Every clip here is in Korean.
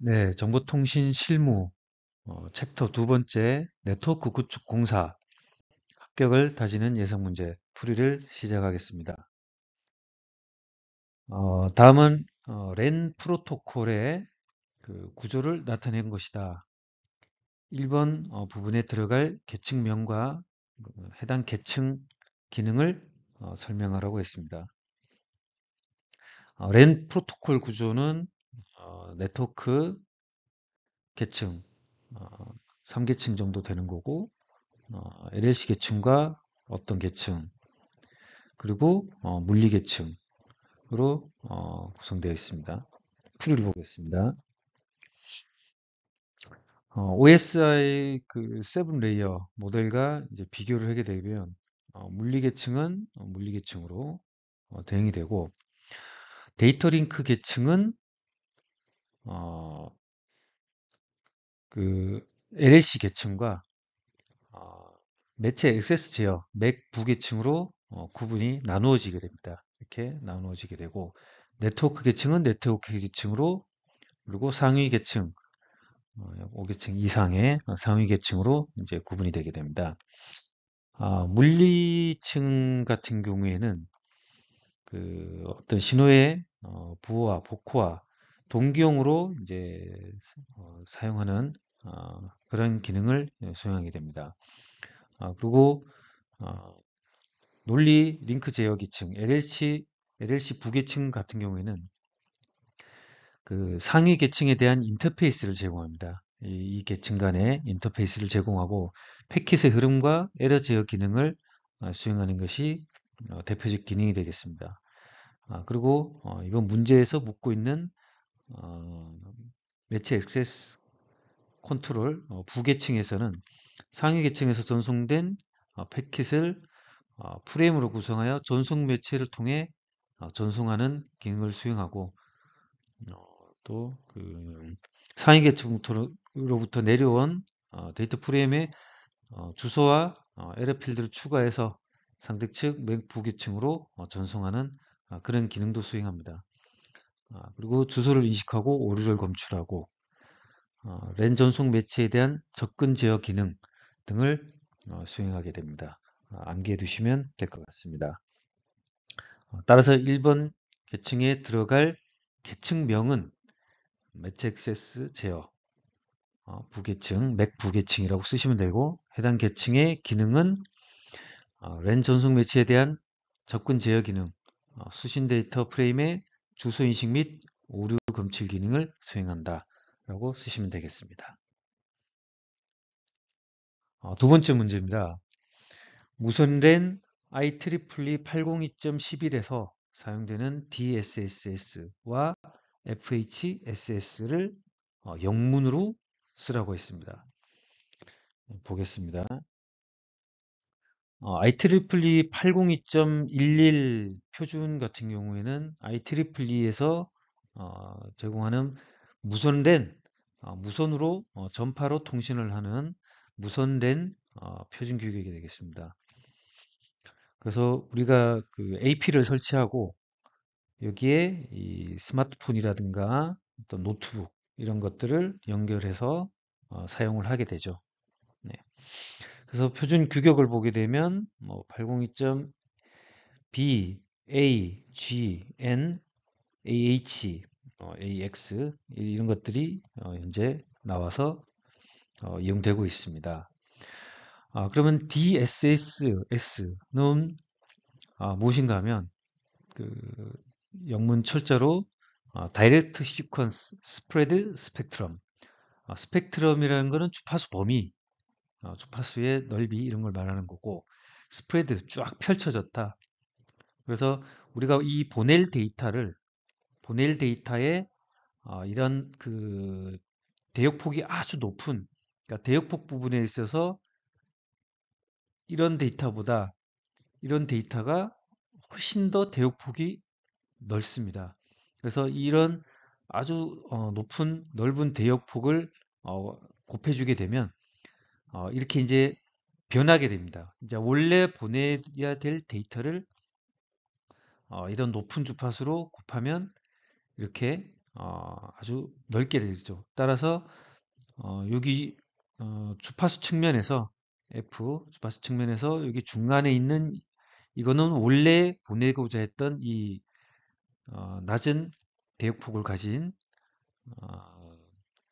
네, 정보통신 실무 어, 챕터 두 번째 네트워크 구축 공사 합격을 다지는 예상 문제 풀이를 시작하겠습니다. 어, 다음은 어, 랜 프로토콜의 그 구조를 나타낸 것이다. 1번 어, 부분에 들어갈 계층명과 그 해당 계층 기능을 어, 설명하라고 했습니다. 어, 랜 프로토콜 구조는 어, 네트워크 계층 어, 3계층 정도 되는 거고 어, LLC 계층과 어떤 계층 그리고 어, 물리 계층으로 어, 구성되어 있습니다. 풀이를 보겠습니다. 어, OSI 그 seven layer 모델과 이제 비교를 하게 되면 어, 물리 계층은 어, 물리 계층으로 어, 대응이 되고 데이터 링크 계층은 어, 그 LLC 계층과 어, 매체 액세스 제어 MAC 부 계층으로 어, 구분이 나누어지게 됩니다. 이렇게 나누어지게 되고 네트워크 계층은 네트워크 계층으로 그리고 상위 계층 5계층 어, 이상의 상위 계층으로 이제 구분이 되게 됩니다. 아, 물리층 같은 경우에는 그 어떤 신호의 어, 부호와 복호와 동기용으로 이제 어, 사용하는 어, 그런 기능을 수행하게 됩니다. 아, 그리고 어, 논리 링크 제어 기층 LLC LLC 부계층 같은 경우에는 그 상위 계층에 대한 인터페이스를 제공합니다. 이, 이 계층 간의 인터페이스를 제공하고 패킷의 흐름과 에러 제어 기능을 어, 수행하는 것이 어, 대표적 기능이 되겠습니다. 아, 그리고 어, 이번 문제에서 묻고 있는 어, 매체 액세스 컨트롤 어, 부계층에서는 상위 계층에서 전송된 어, 패킷을 어, 프레임으로 구성하여 전송 매체를 통해 어, 전송하는 기능을 수행하고 어, 또그 상위 계층으로부터 내려온 어, 데이터 프레임에 어, 주소와 어, 에러 필드를 추가해서 상대 측 부계층으로 어, 전송하는 아, 그런 기능도 수행합니다. 아, 그리고 주소를 인식하고 오류를 검출하고 어, 랜 전송 매체에 대한 접근 제어 기능 등을 어, 수행하게 됩니다. 아, 암기해 두시면 될 것 같습니다. 어, 따라서 1번 계층에 들어갈 계층명은 매체 액세스 제어 부계층, 맥 부계층이라고 쓰시면 되고 해당 계층의 기능은 랜 전송 매체에 대한 접근 제어 기능, 수신 데이터 프레임의 주소 인식 및 오류 검출 기능을 수행한다 라고 쓰시면 되겠습니다. 어, 두 번째 문제입니다. 무선랜 IEEE 802.11에서 사용되는 DSSS와 FHSS를 어, 영문으로 쓰라고 했습니다. 보겠습니다. 어, IEEE 802.11 표준 같은 경우에는 IEEE에서 어, 제공하는 무선 랜, 어, 무선으로 어, 전파로 통신을 하는 무선 랜 어, 표준 규격이 되겠습니다. 그래서 우리가 그 AP를 설치하고 여기에 이 스마트폰이라든가 어떤 노트북 이런 것들을 연결해서 어, 사용을 하게 되죠. 네. 그래서 표준 규격을 보게 되면 뭐 802.B, A, G, N, AH, 어, AX 이런 것들이 어, 현재 나와서 어, 이용되고 있습니다. 아, 그러면 DSSS는 아, 무엇인가 하면 그 영문 철자로 아, Sequence Spread Spectrum 아, 스펙트럼이라는 것은 주파수 범위 어, 주파수의 넓이 이런 걸 말하는 거고 spread 쫙 펼쳐졌다. 그래서 우리가 이 보낼 데이터를 보낼 데이터에 어, 이런 그 대역폭이 아주 높은 그러니까 대역폭 부분에 있어서 이런 데이터보다 이런 데이터가 훨씬 더 대역폭이 넓습니다. 그래서 이런 아주 어, 높은 넓은 대역폭을 어, 곱해주게 되면 어, 이렇게 이제 변하게 됩니다. 이제 원래 보내야 될 데이터를 어, 이런 높은 주파수로 곱하면 이렇게 어, 아주 넓게 되죠. 따라서 어, 여기 어, 주파수 측면에서 F 주파수 측면에서 여기 중간에 있는 이거는 원래 보내고자 했던 이 어, 낮은 대역폭을 가진 어,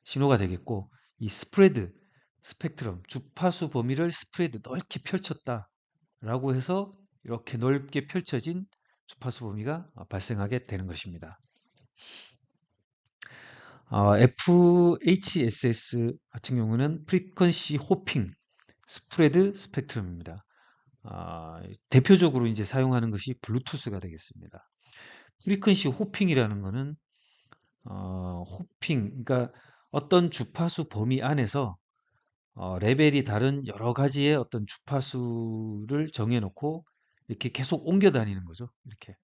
신호가 되겠고 이 스프레드 스펙트럼 주파수 범위를 스프레드 넓게 펼쳤다 라고 해서 이렇게 넓게 펼쳐진 주파수 범위가 발생하게 되는 것입니다. 어, FHSS 같은 경우는 frequency hopping spread spectrum입니다. 어, 대표적으로 이제 사용하는 것이 블루투스가 되겠습니다. frequency hopping이라는 것은 어, hopping, 그러니까 어떤 주파수 범위 안에서 어, 레벨이 다른 여러 가지의 어떤 주파수를 정해놓고 이렇게 계속 옮겨 다니는 거죠. 이렇게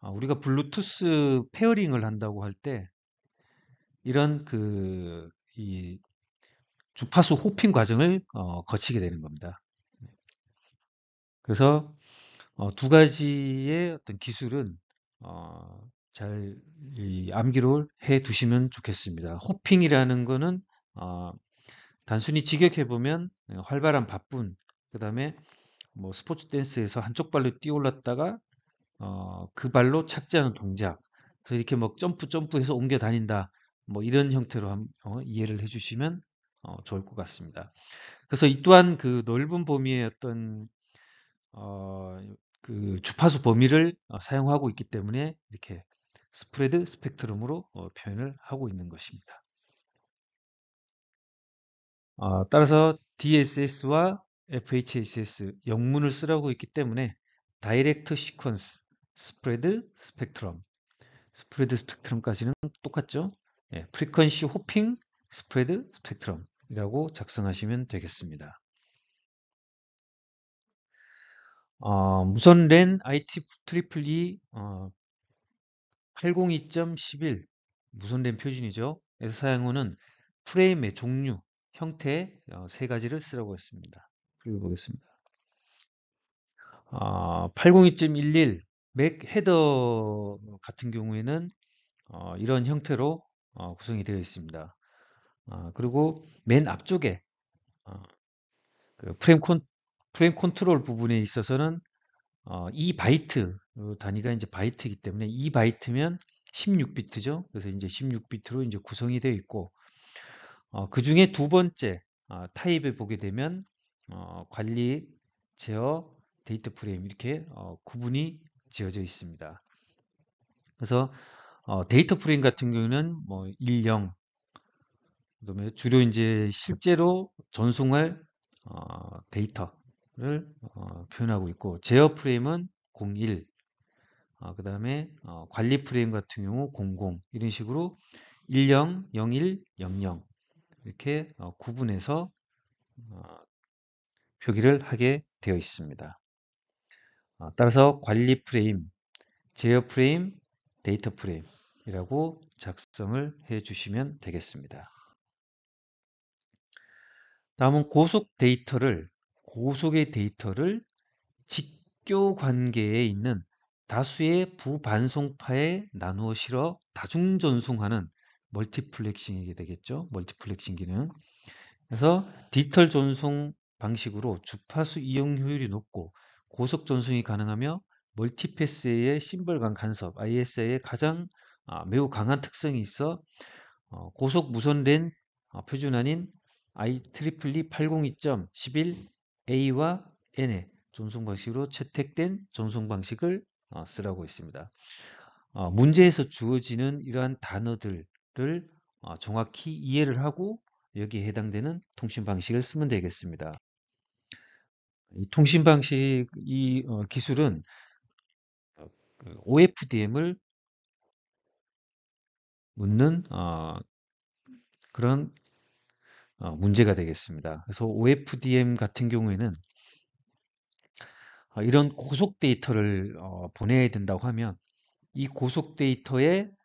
어, 우리가 블루투스 pairing을 한다고 할 때 이런 그 이 주파수 hopping 과정을 어, 거치게 되는 겁니다. 그래서 어, 두 가지의 어떤 기술은 어, 잘 암기를 해 두시면 좋겠습니다. hopping이라는 거는 어, 단순히 직역해 보면 활발한 바쁜 그 다음에 뭐 스포츠 댄스에서 한쪽 발로 뛰어올랐다가 어, 그 발로 착지하는 동작 그래서 이렇게 뭐 점프 점프해서 옮겨 다닌다 뭐 이런 형태로 한, 어, 이해를 해주시면 어, 좋을 것 같습니다. 그래서 이 또한 그 넓은 범위의 어떤 어, 그 주파수 범위를 어, 사용하고 있기 때문에 이렇게 spread spectrum으로 어, 표현을 하고 있는 것입니다. 어, 따라서 DSSS와 FHSS 영문을 쓰라고 있기 때문에 direct sequence spread spectrum spread spectrum까지는 똑같죠. 예, frequency hopping spread spectrum 이라고 작성하시면 되겠습니다. 어, 무선 랜 I triple E 어, 802.11 무선 랜 표준이죠. 에서 사용하는 프레임의 종류, 형태 어, 세 가지를 쓰라고 했습니다. 읽어보겠습니다. 어, 802.11 MAC header 같은 경우에는 어, 이런 형태로 어, 구성이 되어 있습니다. 어, 그리고 맨 앞쪽에 어, 그 frame, con, frame control 부분에 있어서는 어, 2바이트 단위가 이제 바이트이기 때문에 2바이트면 16비트죠. 그래서 이제 16비트로 이제 구성이 되어 있고 어, 그 중에 두 번째 어, 타입을 보게 되면 어, 관리, 제어, 데이터 프레임 이렇게 어, 구분이 지어져 있습니다. 그래서 어, 데이터 프레임 같은 경우는 뭐 1, 0 그다음에 주로 이제 실제로 전송할 어, 데이터를 어, 표현하고 있고 제어 프레임은 01 어, 그 다음에 어, 관리 프레임 같은 경우 00 이런 식으로 10, 01, 00 이렇게 어, 구분해서 어, 표기를 하게 되어 있습니다. 어, 따라서 관리 프레임, 제어 프레임, 데이터 프레임 이라고 작성을 해 주시면 되겠습니다. 다음은 고속 데이터를 고속의 데이터를 직교 관계에 있는 다수의 부반송파에 나누어 실어 다중 전송하는 multiplexing이 되겠죠. multiplexing 기능. 그래서 디지털 전송 방식으로 주파수 이용 효율이 높고 고속 전송이 가능하며 멀티패스의 심벌 간 간섭 ISA의 가장 아, 매우 강한 특성이 있어 어, 고속 무선 랜 어, 표준안인 IEEE 802.11a와 n의 전송 방식으로 채택된 전송 방식을 어, 쓰라고 했습니다. 어, 문제에서 주어지는 이러한 단어들 을 어, 정확히 이해를 하고 여기에 해당되는 통신 방식을 쓰면 되겠습니다. 이 통신 방식 이 어, 기술은 그 OFDM을 묻는 어, 그런 어, 문제가 되겠습니다. 그래서 OFDM 같은 경우에는 어, 이런 고속 데이터를 어, 보내야 된다고 하면 이 고속 데이터의 어,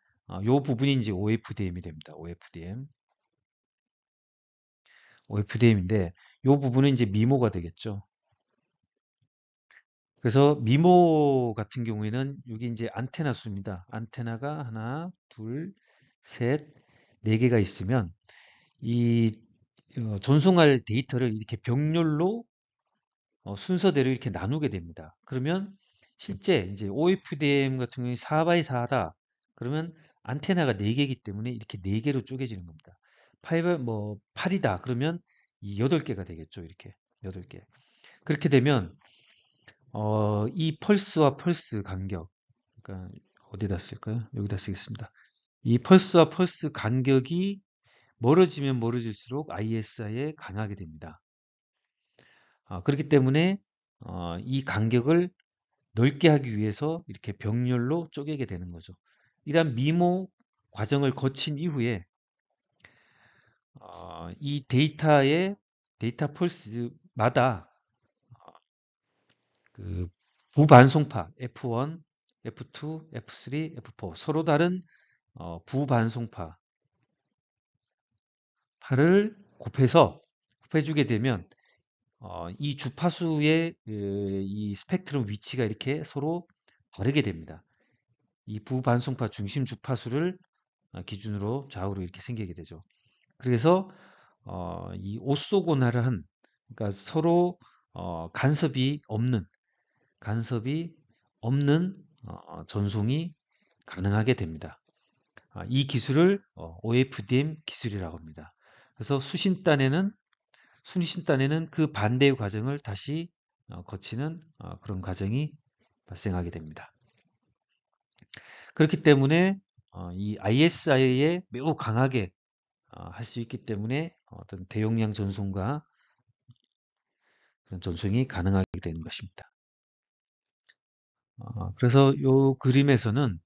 요 부분이 이제 OFDM이 됩니다. OFDM. OFDM인데 요 부분은 이제 미모가 되겠죠. 그래서 미모 같은 경우에는 여기 이제 안테나 수입니다. 안테나가 하나, 둘, 셋, 네 개가 있으면 이 어, 전송할 데이터를 이렇게 병렬로 어, 순서대로 이렇게 나누게 됩니다. 그러면 실제 이제 OFDM 같은 경우에 4x4다. 그러면 안테나가 4개이기 때문에 이렇게 4개로 쪼개지는 겁니다. 8, 뭐 8이다. 그러면 이 8개가 되겠죠. 이렇게 8개. 그렇게 되면 어, 이 펄스와 펄스 간격 그러니까 어디다 쓸까요? 여기다 쓰겠습니다. 이 펄스와 펄스 간격이 멀어지면 멀어질수록 ISI에 강하게 됩니다. 어, 그렇기 때문에 어, 이 간격을 넓게 하기 위해서 이렇게 병렬로 쪼개게 되는 거죠. 이러한 미모 과정을 거친 이후에 어, 이 데이터의 데이터 펄스마다 그 부반송파 F1, F2, F3, F4 서로 다른 어, 부반송파 파를 곱해서 곱해주게 되면 어, 이 주파수의 그, 이 스펙트럼 위치가 이렇게 서로 다르게 됩니다. 이 부반송파 중심 주파수를 어, 기준으로 좌우로 이렇게 생기게 되죠. 그래서 어, 이 오쏘고나르한 그러니까 서로 어, 간섭이 없는 간섭이 없는 어, 전송이 가능하게 됩니다. 아, 이 기술을 어, OFDM 기술이라고 합니다. 그래서 수신단에는 수신단에는 그 반대의 과정을 다시 어, 거치는 어, 그런 과정이 발생하게 됩니다. 그렇기 때문에 어, 이 ISI에 매우 강하게 어, 할수 있기 때문에 어떤 대용량 전송과 그런 전송이 가능하게 되는 것입니다. 어, 그래서 이 그림에서는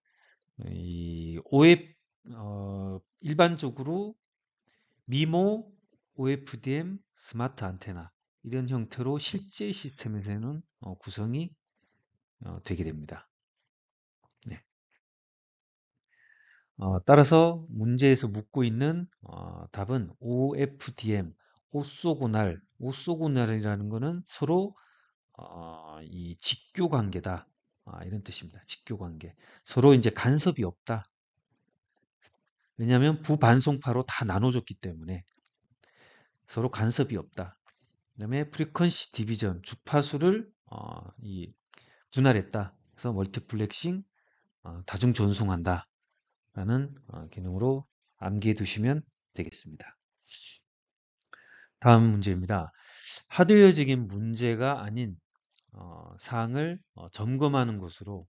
이 OF 어, 일반적으로 미모 OFDM 스마트 안테나 이런 형태로 실제 시스템에서는 어, 구성이 어, 되게 됩니다. 네. 어, 따라서 문제에서 묻고 있는 어, 답은 OFDM, 오소고날, 오소고날이라는 것은 서로 어, 이 직교 관계다. 아, 이런 뜻입니다. 직교 관계. 서로 이제 간섭이 없다. 왜냐하면 부반송파로 다 나눠줬기 때문에 서로 간섭이 없다. 그 다음에 frequency division, 주파수를 어, 이 분할했다. 그래서 multiplexing, 어, 다중 전송한다. 라는 어, 기능으로 암기해 두시면 되겠습니다. 다음 문제입니다. 하드웨어적인 문제가 아닌 어, 사항을 어, 점검하는 것으로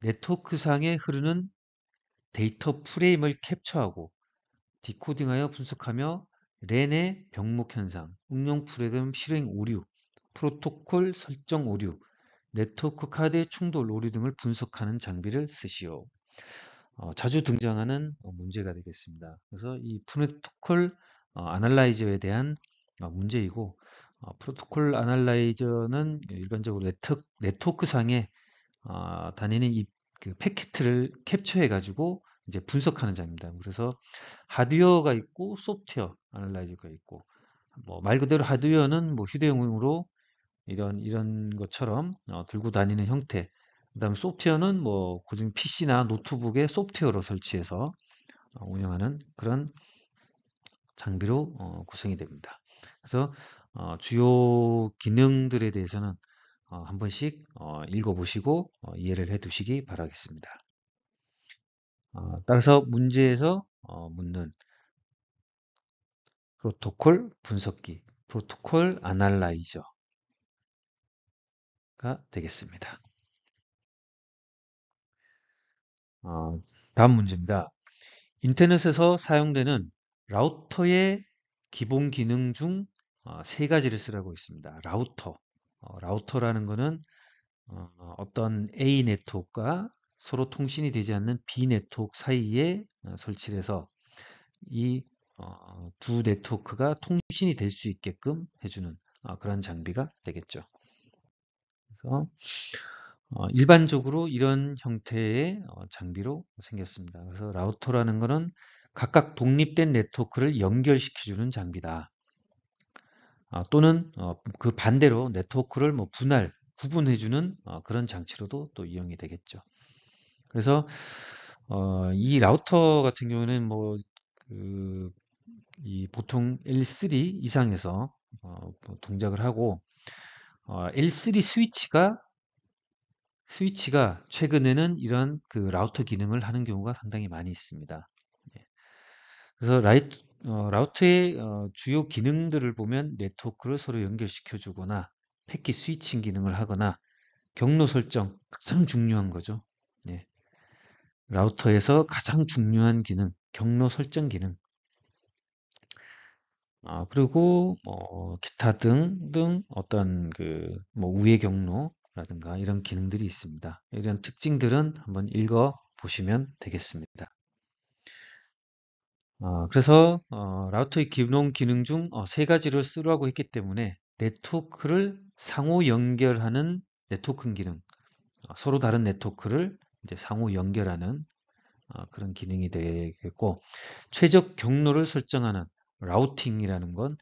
네트워크 상에 흐르는 데이터 프레임을 캡처하고 decoding하여 분석하며 랜의 병목 현상, 응용 프로그램 실행 오류, 프로토콜 설정 오류, 네트워크 카드의 충돌 오류 등을 분석하는 장비를 쓰시오. 어, 자주 등장하는 어, 문제가 되겠습니다. 그래서 이 프로토콜 어, analyzer에 대한 어, 문제이고 어, protocol analyzer는 일반적으로 네트워크, 상에 어, 다니는 이그 패킷을 캡처해 가지고 이제 분석하는 장입니다. 그래서 하드웨어가 있고 소프트웨어 아날라이저가 있고 뭐 말 그대로 하드웨어는 뭐 휴대용으로 이런 이런 것처럼 어, 들고 다니는 형태. 그 다음 소프트웨어는 뭐 고정 PC나 노트북에 소프트웨어로 설치해서 어, 운영하는 그런 장비로 어, 구성이 됩니다. 그래서 어, 주요 기능들에 대해서는 어, 한 번씩 어, 읽어보시고 이해를 해두시기 바라겠습니다. 따라서 문제에서 묻는 프로토콜 분석기, 프로토콜 아날라이저가 되겠습니다. 다음 문제입니다. 인터넷에서 사용되는 라우터의 기본 기능 중 세 가지를 쓰라고 있습니다. 라우터. 어, 라우터라는 것은 어, 어떤 A 네트워크가 서로 통신이 되지 않는 B 네트워크 사이에 어, 설치를 해서 이 두 어, 네트워크가 통신이 될 수 있게끔 해주는 어, 그런 장비가 되겠죠. 그래서 일반적으로 이런 형태의 장비로 생겼습니다. 그래서 라우터라는 것은 각각 독립된 네트워크를 연결시켜주는 장비다. 또는 그 반대로 네트워크를 뭐 분할, 구분해주는 그런 장치로도 또 이용이 되겠죠. 그래서 어, 이 라우터 같은 경우는 뭐, 그, 이 보통 L3 이상에서 어, 뭐 동작을 하고 어, L3 스위치가 스위치가 최근에는 이런 그 라우터 기능을 하는 경우가 상당히 많이 있습니다. 예. 그래서 라이트, 어, 라우터의 어, 주요 기능들을 보면 네트워크를 서로 연결시켜 주거나 packet switching 기능을 하거나 경로 설정 가장 중요한 거죠. 예. 라우터에서 가장 중요한 기능 경로 설정 기능 아, 그리고 뭐 기타 등, 등 어떤 그 뭐 우회 경로 라든가 이런 기능들이 있습니다. 이런 특징들은 한번 읽어 보시면 되겠습니다. 어, 그래서 어, 라우터의 기본 기능 중세 가지를 쓰라고 했기 때문에 네트워크를 상호 연결하는 네트워크 기능, 어, 서로 다른 네트워크를 이제 상호 연결하는 어, 그런 기능이 되겠고 최적 경로를 설정하는 라우팅이라는 건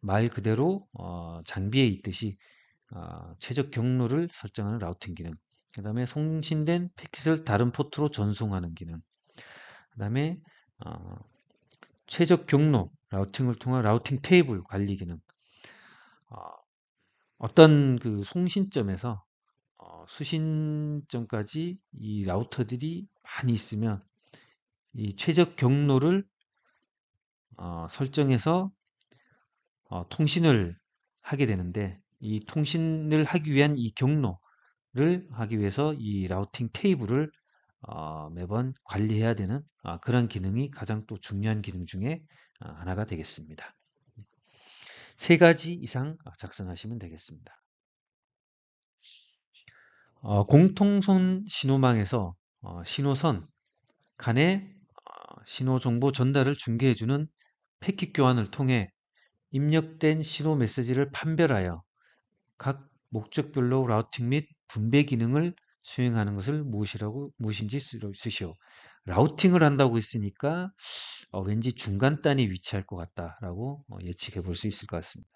말 그대로 어, 장비에 있듯이 어, 최적 경로를 설정하는 라우팅 기능. 그 다음에 송신된 패킷을 다른 포트로 전송하는 기능. 그 다음에 어, 최적 경로 라우팅을 통한 라우팅 테이블 관리 기능. 어, 떤그 송신점에서 어, 수신점까지 이 라우터들이 많이 있으면 이 최적 경로를 어, 설정해서 어, 통신을 하게 되는데 이 통신을 하기 위한 이 경로를 하기 위해서 이 라우팅 테이블을 어, 매번 관리해야 되는 어, 그런 기능이 가장 또 중요한 기능 중에 어, 하나가 되겠습니다. 세 가지 이상 작성하시면 되겠습니다. 어, 공통선 신호망에서 어, 신호선 간의 신호 정보 전달을 중개해주는 패킷 교환을 통해 입력된 신호 메시지를 판별하여 각 목적별로 라우팅 및 분배 기능을 수행하는 것을 무엇이라고 무엇인지 쓰시오. 라우팅을 한다고 했으니까 어, 왠지 중간 단위 위치할 것 같다라고 어, 예측해 볼 수 있을 것 같습니다.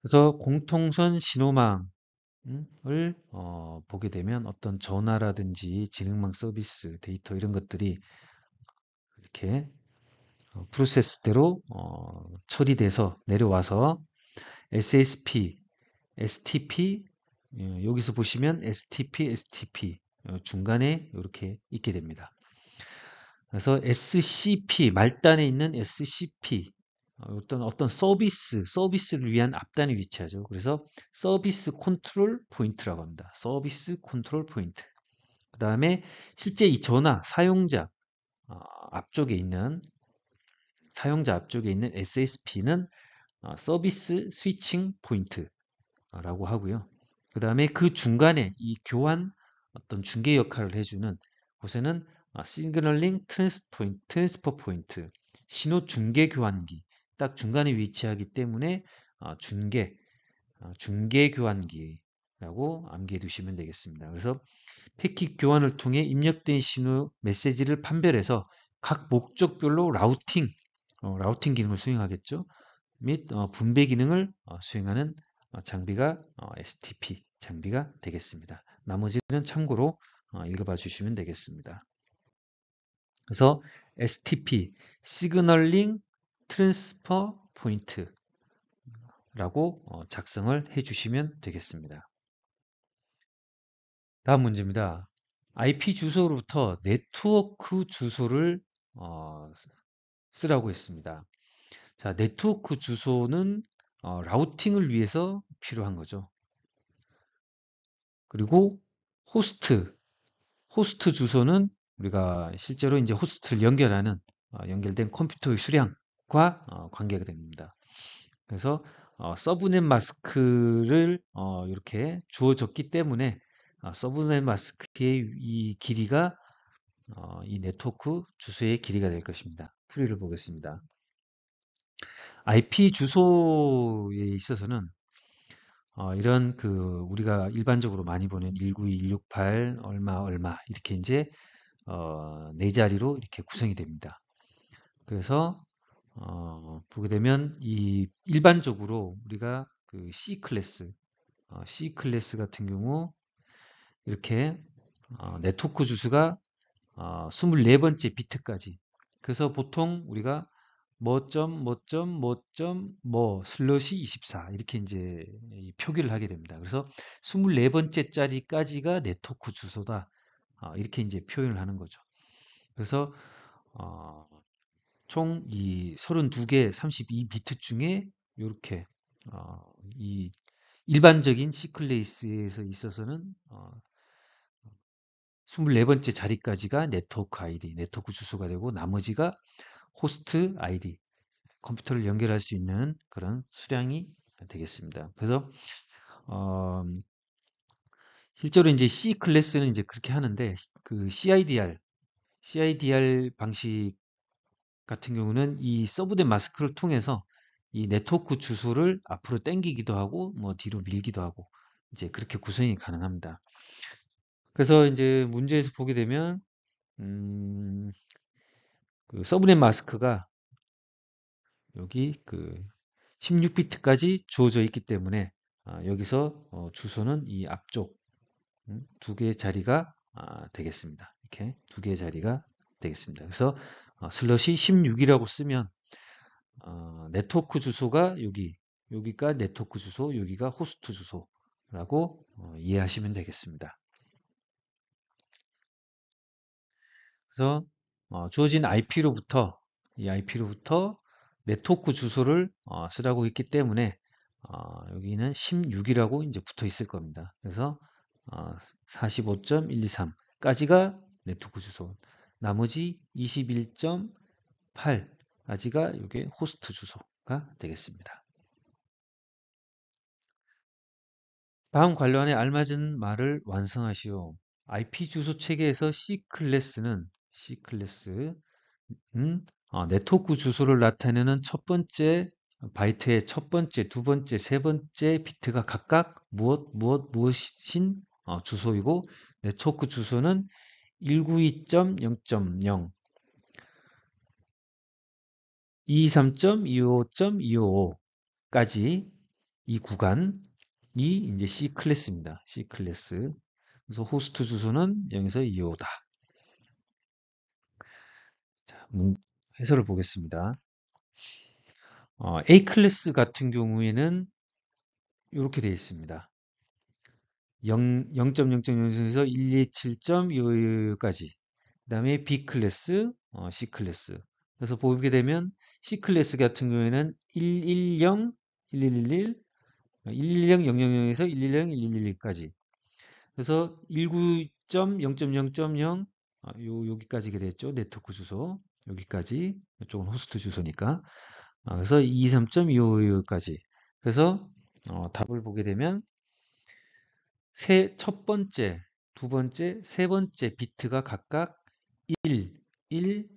그래서 공통선 신호망을 어, 보게 되면 어떤 전화라든지 지능망 서비스, 데이터 이런 것들이 이렇게 어, 프로세스대로 어, 처리돼서 내려와서 SSP, STP 예, 여기서 보시면 STP, STP 어, 중간에 이렇게 있게 됩니다. 그래서 SCP 말단에 있는 SCP 어떤 어떤 서비스 서비스를 위한 앞단에 위치하죠. 그래서 service control point라고 합니다. service control point. 그 다음에 실제 이 전화 사용자 앞쪽에 있는 사용자 앞쪽에 있는 SSP는 어, service switching point라고 하고요. 그 다음에 그 중간에 이 교환 어떤 중개 역할을 해주는 곳에는 signaling transfer point, 신호 중계 교환기 딱 중간에 위치하기 때문에 어, 중계, 어, 중계 교환기라고 암기해 두시면 되겠습니다. 그래서 패킷 교환을 통해 입력된 신호 메시지를 판별해서 각 목적별로 routing 어, routing 기능을 수행하겠죠. 및 어, 분배 기능을 어, 수행하는 어, 장비가 STP 장비가 되겠습니다. 나머지는 참고로 읽어봐 주시면 되겠습니다. 그래서 STP signaling transfer point 라고 작성을 해 주시면 되겠습니다. 다음 문제입니다. IP 주소로부터 네트워크 주소를 어, 쓰라고 했습니다. 자, 네트워크 주소는 어, routing을 위해서 필요한 거죠. 그리고 호스트, 호스트 주소는 우리가 실제로 이제 호스트를 연결하는 어, 연결된 컴퓨터의 수량과 어, 관계가 됩니다. 그래서 어, subnet mask를 어, 이렇게 주어졌기 때문에 어, subnet mask의 이 길이가 어, 이 네트워크 주소의 길이가 될 것입니다. 풀이를 보겠습니다. IP 주소에 있어서는 어, 이런 그 우리가 일반적으로 많이 보는 192, 168 얼마 얼마 이렇게 이제 어, 네 자리로 이렇게 구성이 됩니다. 그래서 어, 보게 되면 이 일반적으로 우리가 그 C 클래스, 어, C 클래스 같은 경우 이렇게 어, 네트워크 주소가 어, 24번째 비트까지. 그래서 보통 우리가 뭐점 뭐점 뭐점 뭐 슬롯이 24 이렇게 이제 표기를 하게 됩니다. 그래서 24번째 짜리까지가 네트워크 주소다. 어, 이렇게 이제 표현을 하는 거죠. 그래서 어, 총 이 32개 32비트 중에 이렇게 어, 이 일반적인 C 클래스에서 있어서는 어, 24번째 자리까지가 네트워크 아이디, 네트워크 주소가 되고 나머지가 호스트 아이디, 컴퓨터를 연결할 수 있는 그런 수량이 되겠습니다. 그래서 어, 실제로 이제 C 클래스는 이제 그렇게 하는데 그 CIDR, CIDR 방식 같은 경우는 이 서브넷 마스크를 통해서 이 네트워크 주소를 앞으로 당기기도 하고 뭐 뒤로 밀기도 하고 이제 그렇게 구성이 가능합니다. 그래서 이제 문제에서 보게 되면 음, 그 서브넷 마스크가 여기 그 16비트까지 주어져 있기 때문에 아, 여기서 어, 주소는 이 앞쪽 음, 두 개의 자리가 아, 되겠습니다. 이렇게 두 개의 자리가 되겠습니다. 그래서 어, 슬래시 16이라고 쓰면 어, 네트워크 주소가 여기 여기가 네트워크 주소 여기가 호스트 주소라고 어, 이해하시면 되겠습니다. 그래서 어, 주어진 IP로부터 이 IP로부터 네트워크 주소를 어, 쓰라고 했기 때문에 어, 여기는 16이라고 이제 붙어 있을 겁니다. 그래서 45.123까지가 네트워크 주소, 나머지 21.8까지가 이게 호스트 주소가 되겠습니다. 다음 괄호 안에 알맞은 말을 완성하시오. IP 주소 체계에서 C 클래스는 C 클래스는 어, 네트워크 주소를 나타내는 첫 번째 바이트의 첫 번째, 두 번째, 세 번째 비트가 각각 무엇, 무엇, 무엇인 어, 주소이고 네트워크 주소는 192.0.0 23.25.255까지 이 구간이 이제 C 클래스입니다. C 클래스. 그래서 호스트 주소는 0에서 255다. 자, 해설을 보겠습니다. 어, A 클래스 같은 경우에는 이렇게 되어 있습니다. 0.0.0에서 127.25까지 그 다음에 B 클래스, 어, C 클래스 그래서 보게 되면 C 클래스 같은 경우에는 110, 1111, 110, 000에서 110, 111까지 그래서 19.0.0.0 어, 요, 여기까지 되겠죠. 네트워크 주소 여기까지 이쪽은 호스트 주소니까 어, 그래서 23.25까지 그래서 어, 답을 보게 되면 세, 첫 번째, 두 번째, 세 번째 비트가 각각 1, 1,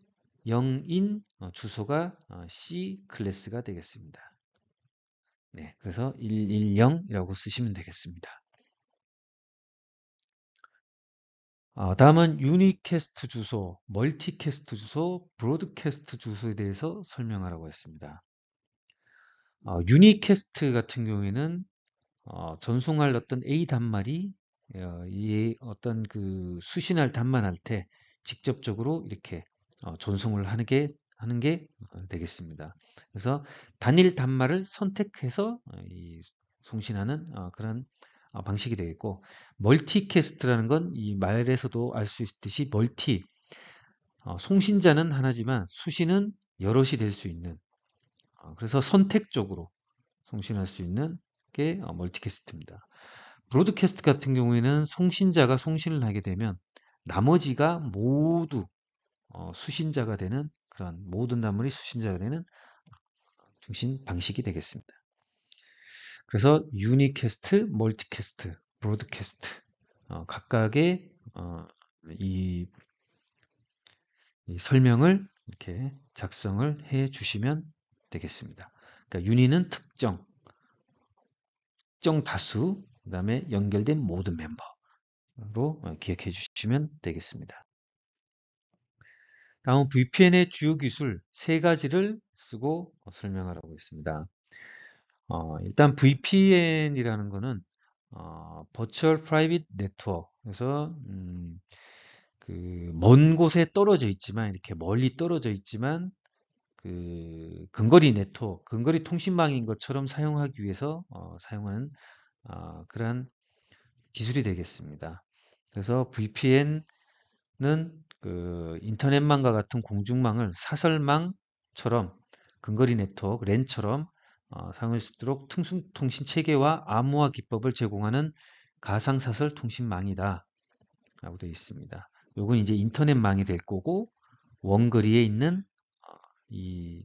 0인 주소가 어, C 클래스가 되겠습니다. 네, 그래서 110이라고 쓰시면 되겠습니다. 어, 다음은 unicast 주소, multicast 주소, broadcast 주소에 대해서 설명하라고 했습니다. 어, unicast 같은 경우에는 어, 전송할 어떤 A 단말이 어, 이 어떤 그 수신할 단말한테 직접적으로 이렇게 어, 전송을 하는 게 하는 게 어, 되겠습니다. 그래서 단일 단말을 선택해서 어, 이 송신하는 어, 그런 방식이 되겠고 multicast라는 건 이 말에서도 알 수 있듯이 multi 송신자는 하나지만 수신은 여럿이 될 수 있는 그래서 선택적으로 송신할 수 있는 게 어, multicast입니다. broadcast 같은 경우에는 송신자가 송신을 하게 되면 나머지가 모두 어, 수신자가 되는 그런 모든 단말이 수신자가 되는 통신 방식이 되겠습니다. 그래서 unicast, multicast, broadcast 어, 각각의 어, 이, 이, 설명을 이렇게 작성을 해 주시면 되겠습니다. 그러니까 유니는 특정, 특정 다수, 그 다음에 연결된 모든 멤버로 어, 기억해 주시면 되겠습니다. 다음 VPN의 주요 기술 세 가지를 쓰고 설명하라고 했습니다. 어, 일단 VPN이라는 것은 어, Virtual Private Network 그래서 음, 그 먼 곳에 떨어져 있지만 이렇게 멀리 떨어져 있지만 그 근거리 네트워크, 근거리 통신망인 것처럼 사용하기 위해서 어, 사용하는 어, 그러한 기술이 되겠습니다. 그래서 VPN은 그 인터넷망과 같은 공중망을 사설망처럼 근거리 네트워크, 랜처럼 어, 수 있도록 통신, 체계와 암호화 기법을 제공하는 가상사설 통신망이다. 라고 되어 있습니다. 요건 이제 인터넷망이 될 거고 원거리에 있는 어, 이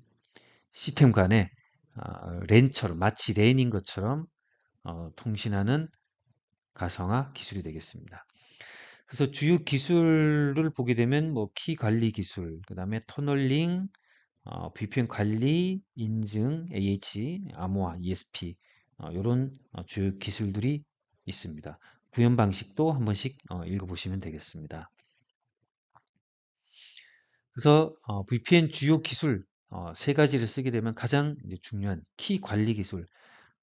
시스템 간에 어, 랜처럼 마치 랜인 것처럼 어, 통신하는 가상화 기술이 되겠습니다. 그래서 주요 기술을 보게 되면 뭐 키 관리 기술, 그 다음에 터널링, 어, VPN 관리, 인증, AH, 암호화, ESP 이런 주요 기술들이 있습니다. 구현 방식도 한 번씩 어, 읽어보시면 되겠습니다. 그래서 어, VPN 주요 기술 어, 세 가지를 쓰게 되면 가장 중요한 키 관리 기술,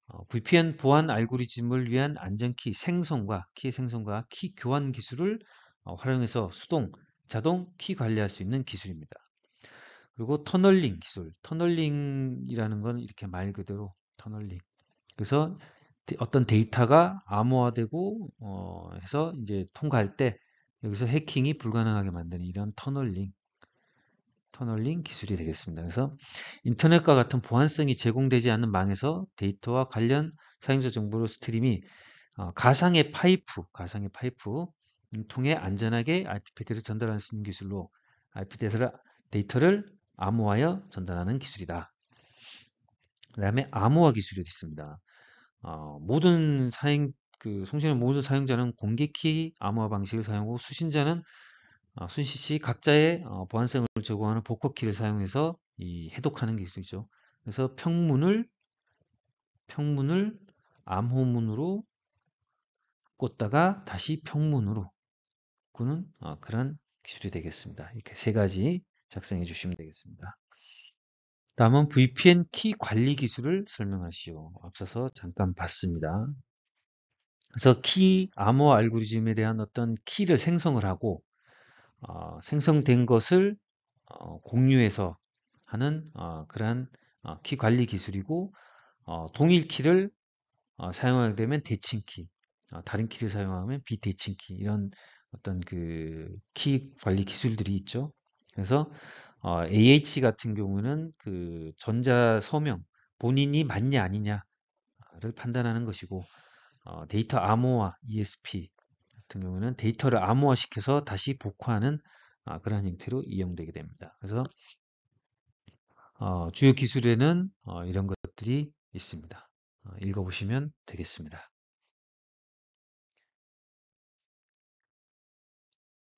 어, VPN 보안 알고리즘을 위한 안전키 생성과 키 생성과 키 교환 기술을 어, 활용해서 수동, 자동 키 관리할 수 있는 기술입니다. 그리고 tunneling 기술, tunneling이라는 건 이렇게 말 그대로 tunneling. 그래서 어떤 데이터가 암호화되고 어, 해서 이제 통과할 때 여기서 해킹이 불가능하게 만드는 이런 tunneling tunneling 기술이 되겠습니다. 그래서 인터넷과 같은 보안성이 제공되지 않는 망에서 데이터와 관련 사용자 정보를 stream이 어, 가상의 파이프, 가상의 파이프 통해 안전하게 IP 패킷을 전달할 수 있는 기술로 IP 데이터를 암호화하여 전달하는 기술이다. 그 다음에 암호화 기술이 있습니다. 어, 모든 사용 그 송신의 모든 사용자는 공개키 암호화 방식을 사용하고 수신자는 어, 순시시 각자의 어, 보안성을 제공하는 복호키를 사용해서 이 해독하는 기술이죠. 그래서 평문을 평문을 암호문으로 꽂다가 다시 평문으로 꾸는 어, 그런 기술이 되겠습니다. 이렇게 세 가지 작성해 주시면 되겠습니다. 다음은 VPN 키 관리 기술을 설명하시오. 앞서서 잠깐 봤습니다. 그래서 키 암호 알고리즘에 대한 어떤 키를 생성을 하고 어, 생성된 것을 어, 공유해서 하는 어, 그러한 어, 키 관리 기술이고 어, 동일 키를 어, 사용하게 되면 대칭 키, 다른 키를 사용하면 비대칭 키 이런 어떤 그 키 관리 기술들이 있죠. 그래서 AH 같은 경우는 그 전자 서명 본인이 맞냐 아니냐를 판단하는 것이고 데이터 암호화 ESP 같은 경우는 데이터를 암호화시켜서 다시 복화하는 아, 그런 형태로 이용되게 됩니다. 그래서 어, 주요 기술에는 어, 이런 것들이 있습니다. 어, 읽어보시면 되겠습니다.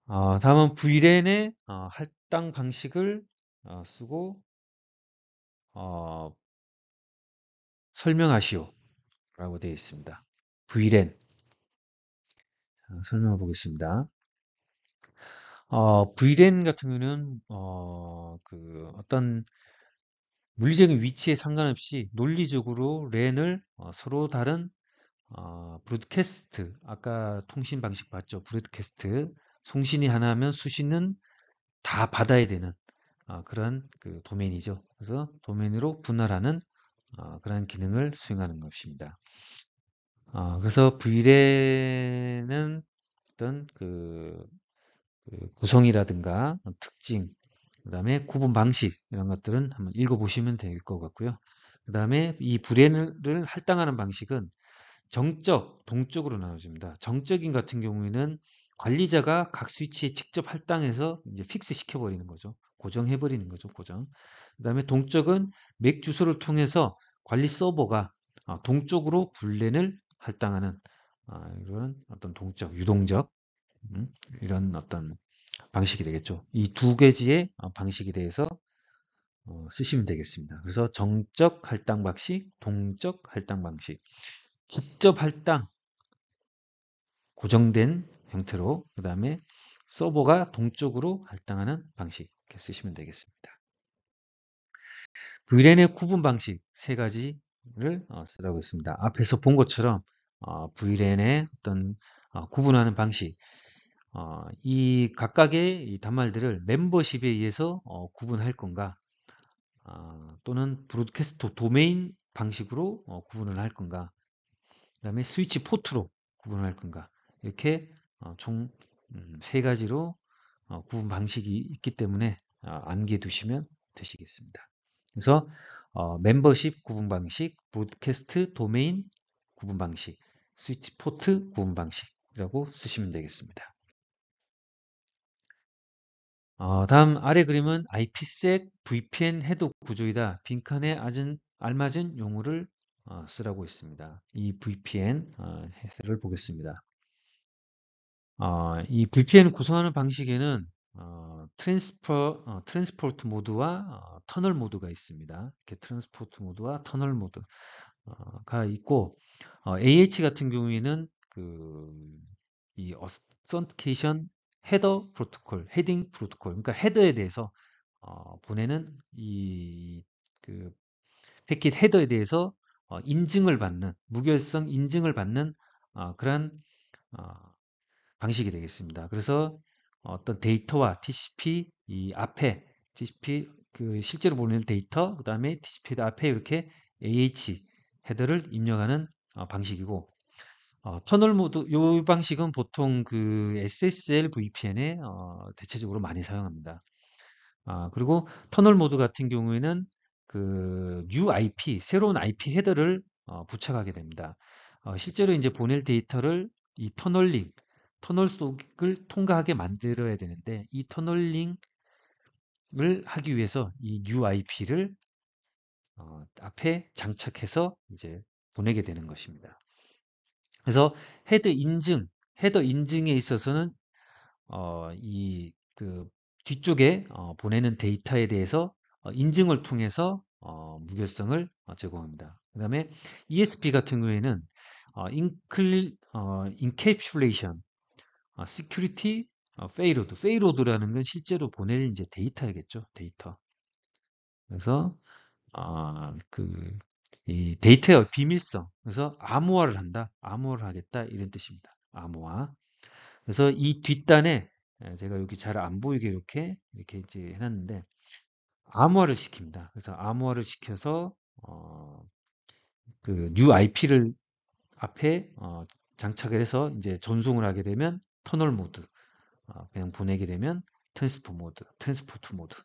어, 다음은 VLAN의 어, 할당 방식을 어, 쓰고 설명하시오 라고 되어 있습니다. VLAN 설명해 보겠습니다. 어, VLAN 같은 경우는 어, 그 어떤 물리적인 위치에 상관없이 논리적으로 랜을 어, 서로 다른 어, 브로드캐스트 아까 통신 방식 봤죠 브로드캐스트 송신이 하나면 수신은 다 받아야 되는 어, 그런 그 도메인이죠 그래서 도메인으로 분할하는 어, 그런 기능을 수행하는 것입니다 어, 그래서 VLAN은 어떤 그, 그 구성이라든가 특징 그 다음에 구분 방식 이런 것들은 한번 읽어보시면 될 것 같고요. 그 다음에 이 VLAN을 할당하는 방식은 정적, 동적으로 나눠집니다. 정적인 같은 경우에는 관리자가 각 스위치에 직접 할당해서 이제 fix 시켜버리는 거죠. 고정해버리는 거죠. 고정. 그 다음에 동적은 맥 주소를 통해서 관리 서버가 어, 동쪽으로 불렌을 할당하는 아, 이런 어떤 동적, 유동적 음, 이런 어떤 방식이 되겠죠. 이 두 개지의 어, 방식에 대해서 어, 쓰시면 되겠습니다. 그래서 정적 할당 방식, 동적 할당 방식, 직접 할당 고정된 형태로 그 다음에 서버가 동쪽으로 할당하는 방식 이렇게 쓰시면 되겠습니다. VLAN의 구분 방식 세 가지를 어, 쓰라고 했습니다. 앞에서 본 것처럼 VLAN의 어떤 구분하는 방식 어, 이 각각의 이 단말들을 멤버십에 의해서 어, 구분할 건가 어, 또는 브로드캐스트 도메인 방식으로 어, 구분을 할 건가 그 다음에 스위치 포트로 구분을 할 건가 이렇게 어, 총 세 음, 가지로 어, 구분 방식이 있기 때문에 어, 암기해 두시면 되시겠습니다. 그래서 어, 멤버십 구분 방식, broadcast 도메인 구분 방식, 스위치 포트 구분 방식이라고 쓰시면 되겠습니다. 어, 다음 아래 그림은 IPsec VPN header 구조이다. 빈칸에 아진, 알맞은 용어를 어, 쓰라고 했습니다. 이 VPN 어, 해설을 보겠습니다. 어, 이 VPN 구성하는 방식에는 어, transfer, 어, transport 모드와 어, 터널 모드가 있습니다. 이렇게 transport 모드와 터널 모드가 있고 어, AH 같은 경우에는 그 이 authentication header 프로토콜, heading 프로토콜, 그러니까 header에 대해서 어, 보내는 이 그 패킷 헤더에 대해서 어, 인증을 받는 무결성 인증을 받는 어, 그러한 어, 방식이 되겠습니다. 그래서 어떤 데이터와 TCP 이 앞에 TCP 그 실제로 보내는 데이터 그 다음에 TCP 앞에 이렇게 AH 헤더를 입력하는 어, 방식이고 어, 터널 모드 이 방식은 보통 그 SSL VPN에 어, 대체적으로 많이 사용합니다. 아, 그리고 터널 모드 같은 경우에는 그 new IP 새로운 IP 헤더를 어, 부착하게 됩니다. 어, 실제로 이제 보낼 데이터를 이 터널링 터널 속을 통과하게 만들어야 되는데 이 tunneling을 하기 위해서 이 new IP를 어, 앞에 장착해서 이제 보내게 되는 것입니다. 그래서 헤더 인증, 헤더 인증에 있어서는 어, 이 그 뒤쪽에 어, 보내는 데이터에 대해서 어, 인증을 통해서 어, 무결성을 어, 제공합니다. 그 다음에 ESP 같은 경우에는 어, encap, 어, encapsulation, 어, security, 어, payload. payload라는 건 실제로 보낼 이제 데이터이겠죠. 데이터. 그래서 어, 그이 데이터의 비밀성. 그래서 암호화를 한다. 암호화를 하겠다. 이런 뜻입니다. 암호화. 그래서 이 뒷단에 제가 여기 잘 안 보이게 이렇게 이렇게 이제 해놨는데 암호화를 시킵니다. 그래서 암호화를 시켜서 어, 그 new IP를 앞에 어, 장착을 해서 이제 전송을 하게 되면 터널 모드 어, 그냥 보내게 되면 transport 모드, transport 모드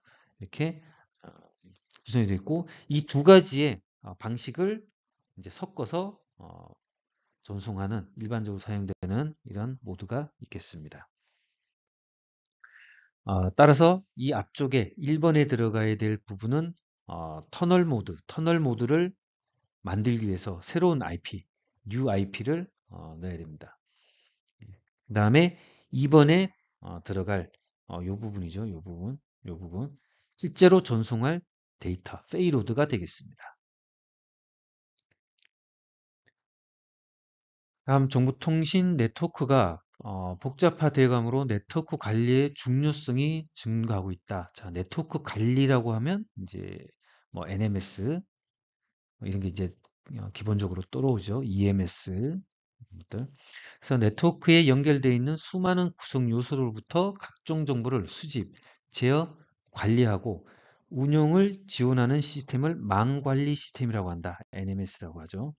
이렇게 어, 구성이 되어 있고 이 두 가지의 어, 방식을 이제 섞어서 어, 전송하는 일반적으로 사용되는 이런 모드가 있겠습니다. 어, 따라서 이 앞쪽에 1번에 들어가야 될 부분은 어, 터널 모드, 터널 모드를 만들기 위해서 새로운 IP, new IP를 어, 넣어야 됩니다. 그 다음에 2번에 어, 들어갈 이 부분이죠. 이 부분, 이 부분 실제로 전송할 데이터, payload가 되겠습니다. 다음 정보통신 네트워크가 어, 복잡화되감으로 네트워크 관리의 중요성이 증가하고 있다. 자, 네트워크 관리라고 하면 이제 뭐 NMS 뭐 이런 게 이제 어, 기본적으로 떨어오죠. EMS 들 그래서 네트워크에 연결되어 있는 수많은 구성 요소로부터 각종 정보를 수집, 제어, 관리하고 운영을 지원하는 시스템을 망관리 시스템이라고 한다. NMS라고 하죠.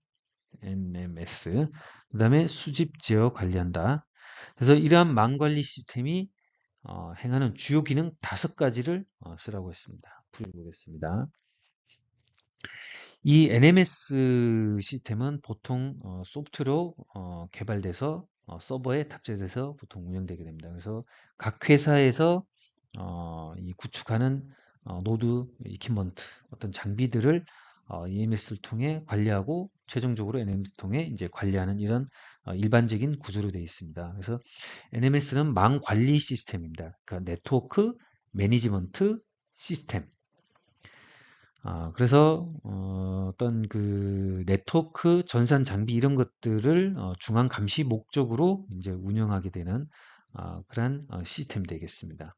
NMS. 그 다음에 수집, 제어, 관리한다. 그래서 이러한 망관리 시스템이 어, 행하는 주요 기능 다섯 가지를 어, 쓰라고 했습니다. 풀어보겠습니다. 이 NMS 시스템은 보통 어, 소프트웨어로 어, 개발돼서 어, 서버에 탑재돼서 보통 운영되게 됩니다. 그래서 각 회사에서 어, 이 구축하는 node equipment 어떤 장비들을 EMS를 통해 관리하고 최종적으로 NMS를 통해 이제 관리하는 이런 일반적인 구조로 되어 있습니다. 그래서 NMS는 망 관리 시스템입니다. 그러니까 network management system 아, 그래서 어, 떤 그 네트워크 전산 장비 이런 것들을 어, 중앙 감시 목적으로 이제 운영하게 되는 어, 그런 어, 시스템이 되겠습니다.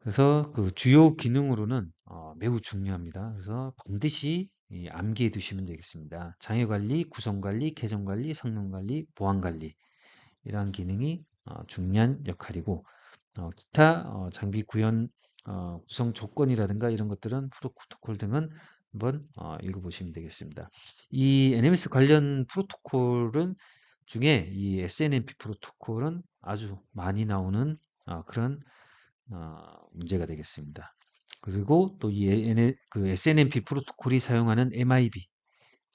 그래서 그 주요 기능으로는 어, 매우 중요합니다. 그래서 반드시 암기해 두시면 되겠습니다. 장애 관리, 구성 관리, 계정 관리, 성능 관리, 보안 관리 이러한 기능이 어, 중요한 역할이고 어, 기타 어, 장비 구현 어, 구성 조건이라든가 이런 것들은 프로토콜 등은 한번 어, 읽어보시면 되겠습니다. 이 NMS 관련 프로토콜은 중에 이 SNMP 프로토콜은 아주 많이 나오는 어, 그런 어, 문제가 되겠습니다. 그리고 또 이 그 SNMP 프로토콜이 사용하는 MIB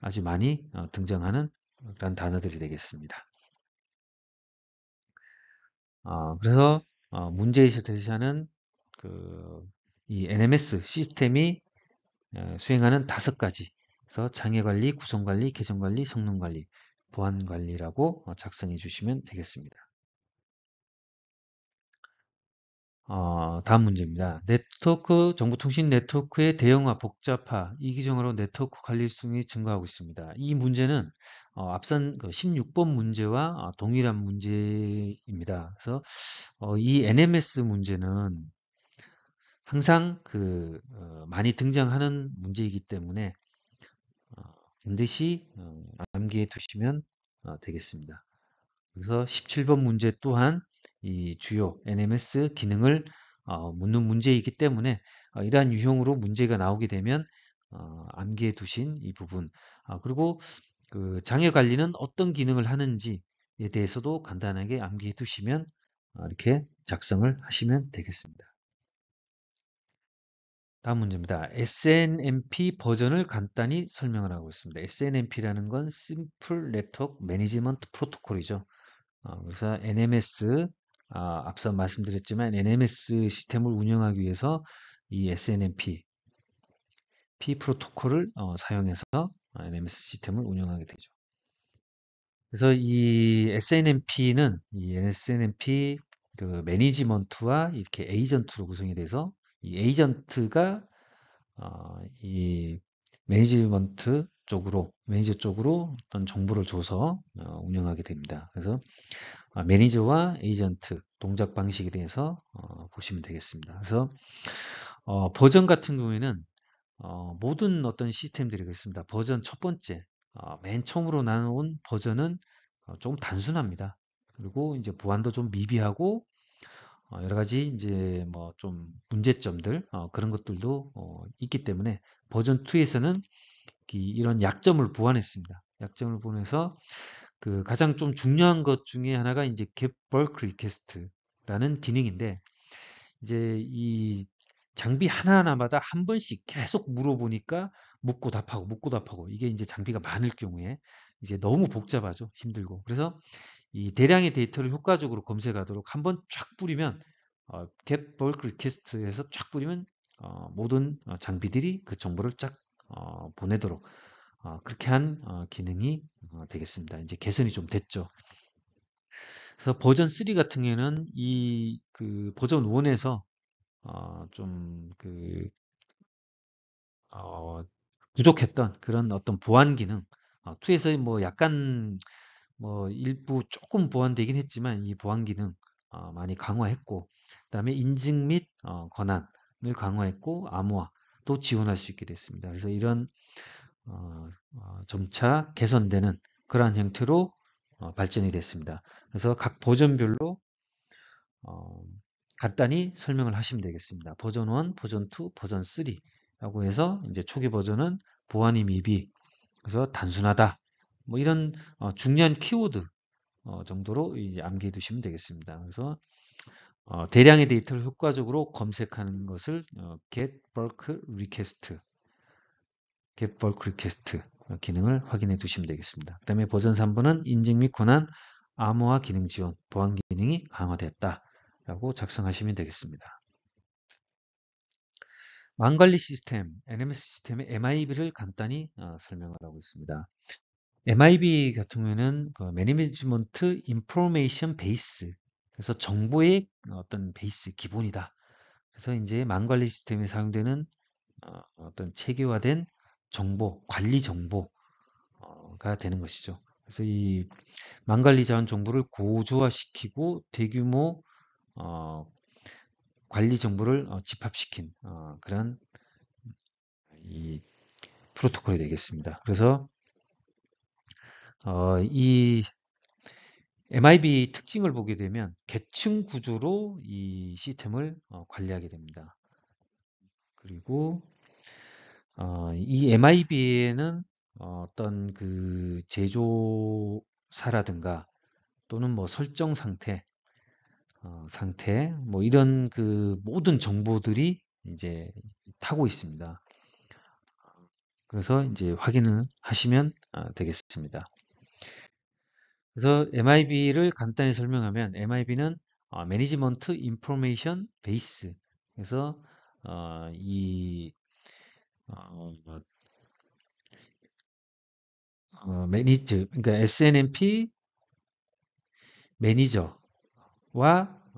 아주 많이 어, 등장하는 그런 단어들이 되겠습니다. 어, 그래서 어, 문제에서 대시하는 그 이 NMS 시스템이 어, 수행하는 다섯 가지 그래서 장애 관리, 구성 관리, 계정 관리, 성능 관리, 보안 관리라고 어, 작성해 주시면 되겠습니다. 어, 다음 문제입니다. 네트워크, 정보통신 네트워크의 대형화, 복잡화, 이기종으로 네트워크 관리 수준이 증가하고 있습니다. 이 문제는 어, 앞선 그 16번 문제와 어, 동일한 문제입니다. 그래서 어, 이 NMS 문제는 항상 그 어, 많이 등장하는 문제이기 때문에 어, 반드시 어, 암기해 두시면 어, 되겠습니다. 그래서 17번 문제 또한 이 주요 NMS 기능을 어, 묻는 문제이기 때문에 어, 이러한 유형으로 문제가 나오게 되면 어, 암기해 두신 이 부분 아, 그리고 그 장애 관리는 어떤 기능을 하는지에 대해서도 간단하게 암기해 두시면 어, 이렇게 작성을 하시면 되겠습니다. 다음 문제입니다. SNMP 버전을 간단히 설명을 하고 있습니다. SNMP라는 건 Simple Network Management Protocol이죠. 어, 그래서 NMS 아, 앞서 말씀드렸지만 NMS 시스템을 운영하기 위해서 이 SNMP P 프로토콜을 어, 사용해서 NMS 시스템을 운영하게 되죠. 그래서 이 SNMP는 이 SNMP 그 매니지먼트와 이렇게 에이전트로 구성이 돼서 이 에이전트가 어, 이 매니지먼트 쪽으로 매니저 쪽으로 어떤 정보를 줘서 어, 운영하게 됩니다. 그래서 어, 매니저와 에이전트 동작 방식에 대해서 어, 보시면 되겠습니다. 그래서 어, 버전 같은 경우에는 어, 모든 어떤 시스템들이 그렇습니다. 버전 첫 번째 어, 맨 처음으로 나온 버전은 어, 좀 단순합니다. 그리고 이제 보안도 좀 미비하고 어, 여러 가지 이제 뭐 좀 문제점들 어, 그런 것들도 어, 있기 때문에 버전 2에서는 이런 약점을 보완했습니다. 약점을 보내서 그 가장 좀 중요한 것 중에 하나가 이제 get bulk request라는 기능인데 이제 이 장비 하나하나마다 한 번씩 계속 물어보니까 묻고 답하고 묻고 답하고 이게 이제 장비가 많을 경우에 이제 너무 복잡하죠 힘들고 그래서 이 대량의 데이터를 효과적으로 검색하도록 한번 쫙 뿌리면 어, get bulk request에서 쫙 뿌리면 어, 모든 어, 장비들이 그 정보를 쫙 어, 보내도록 어, 그렇게 한 어, 기능이 어, 되겠습니다. 이제 개선이 좀 됐죠. 그래서 버전 3 같은 경우에는 이 그 버전 1에서 어, 좀그 어, 부족했던 그런 어떤 보안 기능 어, 2에서 뭐 약간 뭐 일부 조금 보완되긴 했지만 이 보안 기능 어, 많이 강화했고 그다음에 인증 및 어, 권한을 강화했고 암호화도 지원할 수 있게 됐습니다. 그래서 이런 어, 어, 점차 개선되는 그러한 형태로 어, 발전이 됐습니다. 그래서 각 버전별로 어, 간단히 설명을 하시면 되겠습니다. 버전 1, 버전 2, 버전 3라고 해서 이제 초기 버전은 보안이 미비, 그래서 단순하다. 뭐 이런 어, 중요한 키워드 어, 정도로 암기해 두시면 되겠습니다. 그래서 어, 대량의 데이터를 효과적으로 검색하는 것을 어, get bulk request get bulk request 기능을 확인해 두시면 되겠습니다. 그 다음에 버전 3번은 인증 및 권한 암호화 기능 지원, 보안 기능이 강화됐다 라고 작성하시면 되겠습니다. 망관리 시스템, NMS 시스템의 MIB를 간단히 어, 설명을 하고 있습니다. MIB 같은 경우에는 그 management information base 그래서 정보의 어떤 베이스 기본이다. 그래서 이제 망관리 시스템에 사용되는 어, 어떤 체계화된 정보, 관리 정보가 되는 것이죠. 그래서 이 망관리 자원 정보를 고조화시키고 대규모 어, 관리 정보를 어, 집합시킨 어, 그런 이 프로토콜이 되겠습니다. 그래서 어, 이 MIB 특징을 보게 되면 계층 구조로 이 시스템을 어, 관리하게 됩니다. 그리고 어, 이 MIB에는 어떤 그 제조사라든가 또는 뭐 설정 상태, 어, 상태 뭐 이런 그 모든 정보들이 이제 타고 있습니다. 그래서 이제 확인을 하시면 아, 되겠습니다. 그래서 MIB를 간단히 설명하면 MIB는 어, management information base 그래서 어, 이 어, 어, 매니저 그러니까 SNMP 매니저와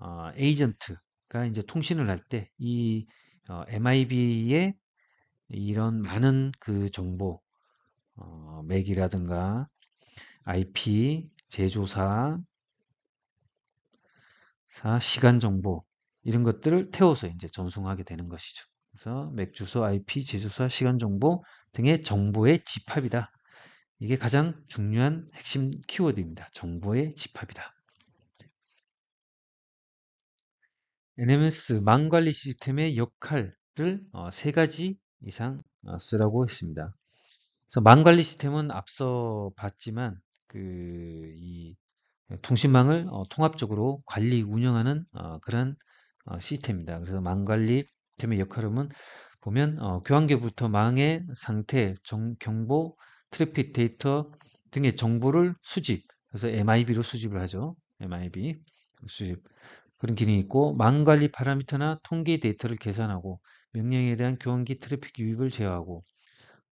어, 에이전트가 이제 통신을 할 때 이 어, MIB의 이런 많은 그 정보 어, MAC이라든가 IP 제조사 시간 정보 이런 것들을 태워서 이제 전송하게 되는 것이죠. 그래서 맥 주소, IP, 제조사, 시간 정보 등의 정보의 집합이다. 이게 가장 중요한 핵심 키워드입니다. 정보의 집합이다. NMS 망관리 시스템의 역할을 어, 세 가지 이상 어, 쓰라고 했습니다. 그래서 망관리 시스템은 앞서 봤지만 그 이 통신망을 어, 통합적으로 관리 운영하는 어, 그런 어, 시스템입니다. 그래서 망 관리 시스템의 역할은 보면 어, 교환기부터 망의 상태, 정, 경보, 트래픽 데이터 등의 정보를 수집, 그래서 MIB로 수집을 하죠. MIB 수집 그런 기능이 있고 망 관리 파라미터나 통계 데이터를 계산하고 명령에 대한 교환기 트래픽 유입을 제어하고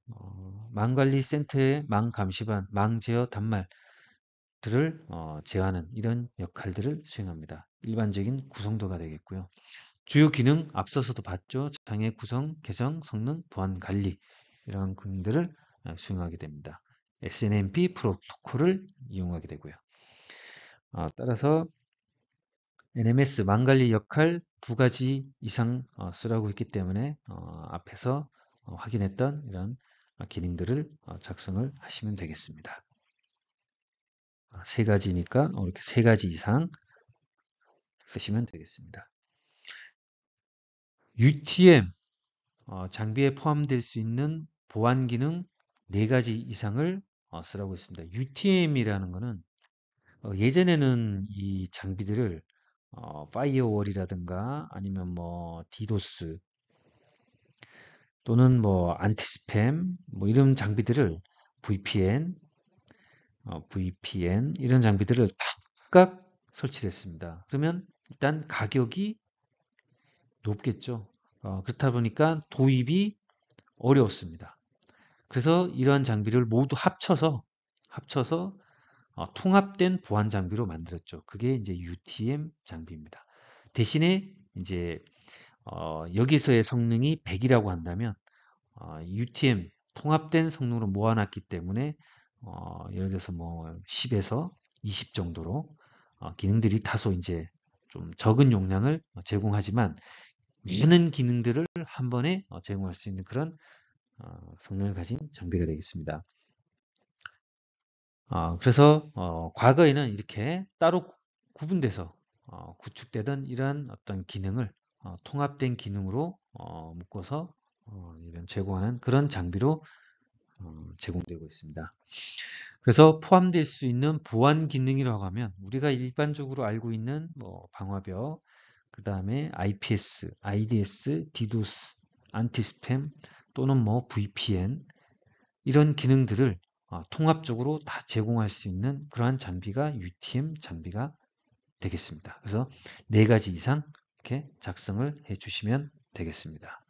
어, 망관리 센터의 망 감시반, 망 제어 단말들을 어, 제어하는 이런 역할들을 수행합니다. 일반적인 구성도가 되겠고요. 주요 기능 앞서서도 봤죠. 장애 구성, 개정, 성능, 보안 관리 이러한 기능들을 어, 수행하게 됩니다. SNMP 프로토콜을 이용하게 되고요. 어, 따라서 NMS 망관리 역할 두 가지 이상 어, 쓰라고 했기 때문에 어, 앞에서 어, 확인했던 이런 기능들을 작성을 하시면 되겠습니다. 세 가지니까 이렇게 세 가지 이상 쓰시면 되겠습니다. UTM 장비에 포함될 수 있는 보안 기능 네 가지 이상을 쓰라고 했습니다. UTM이라는 것은 예전에는 이 장비들을 어, 파이어월이라든가 아니면 뭐 디도스 또는 뭐 안티스팸 뭐 이런 장비들을 VPN 어, VPN 이런 장비들을 각각 설치했습니다. 그러면 일단 가격이 높겠죠. 어, 그렇다 보니까 도입이 어려웠습니다. 그래서 이러한 장비를 모두 합쳐서 합쳐서 어, 통합된 보안 장비로 만들었죠. 그게 이제 UTM 장비입니다. 대신에 이제 어, 여기서의 성능이 100이라고 한다면 어, UTM 통합된 성능으로 모아놨기 때문에 어, 예를 들어서 뭐 10에서 20 정도로 어, 기능들이 다소 이제 좀 적은 용량을 제공하지만 많은 기능들을 한 번에 어, 제공할 수 있는 그런 어, 성능을 가진 장비가 되겠습니다. 어, 그래서 어, 과거에는 이렇게 따로 구분돼서 어, 구축되던 이러한 어떤 기능을 어, 통합된 기능으로 어, 묶어서 어, 이런 제공하는 그런 장비로 제공되고 있습니다. 그래서 포함될 수 있는 보안 기능이라고 하면 우리가 일반적으로 알고 있는 뭐 방화벽, 그 다음에 IPS, IDS, DDoS, 안티스팸 또는 뭐 VPN 이런 기능들을 어, 통합적으로 다 제공할 수 있는 그러한 장비가 UTM 장비가 되겠습니다. 그래서 네 가지 이상 이렇게 작성을 해 주시면 되겠습니다.